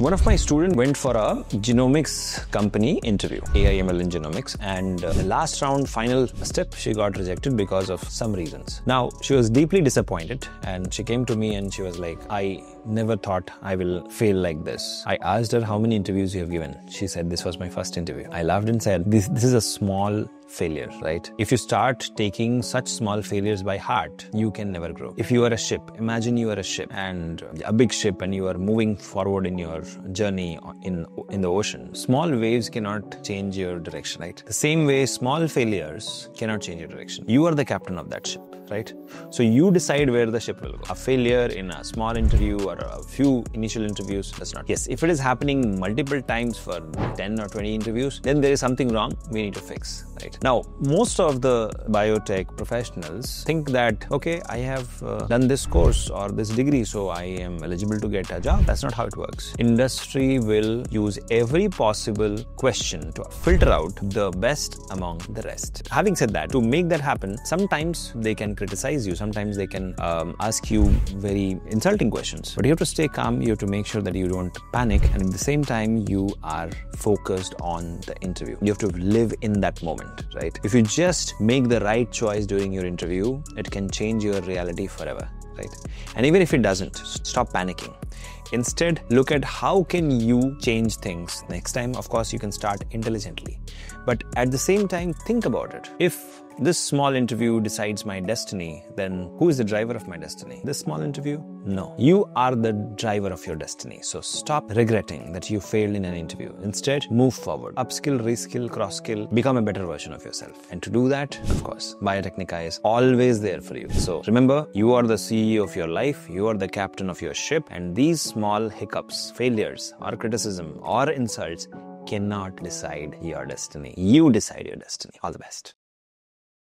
One of my students went for a genomics company interview, AIML in genomics, and uh, the last round final step she got rejected because of some reasons. Now she was deeply disappointed and she came to me and she was like, I never thought I will fail like this. I asked her how many interviews you have given. She said this was my first interview. I laughed and said, This this is a small failure, right? If you start taking such small failures by heart, you can never grow. If you are a ship, imagine you are a ship and a big ship and you are moving forward in your journey in in the ocean. Small waves cannot change your direction, right? The same way small failures cannot change your direction. You are the captain of that ship, right? So you decide where the ship will go. A failure in a small interview or a few initial interviews does not. Yes, if it is happening multiple times for 10 or 20 interviews, then there is something wrong we need to fix, right? Now, most of the biotech professionals think that, okay, I have uh, done this course or this degree, so I am eligible to get a job. That's not how it works. Industry will use every possible question to filter out the best among the rest. Having said that, to make that happen, sometimes they can criticize you, sometimes they can um, ask you very insulting questions. But you have to stay calm, you have to make sure that you don't panic, and at the same time, you are focused on the interview. You have to live in that moment right? If you just make the right choice during your interview, it can change your reality forever, right? And even if it doesn't, stop panicking. Instead, look at how can you change things. Next time, of course, you can start intelligently. But at the same time, think about it. If this small interview decides my destiny, then who is the driver of my destiny? This small interview? No. You are the driver of your destiny. So stop regretting that you failed in an interview. Instead, move forward. Upskill, reskill, cross skill, become a better version of yourself. And to do that, of course, Biotecnika is always there for you. So remember, you are the CEO of your life, you are the captain of your ship, and these small hiccups, failures, or criticism, or insults cannot decide your destiny. You decide your destiny. All the best.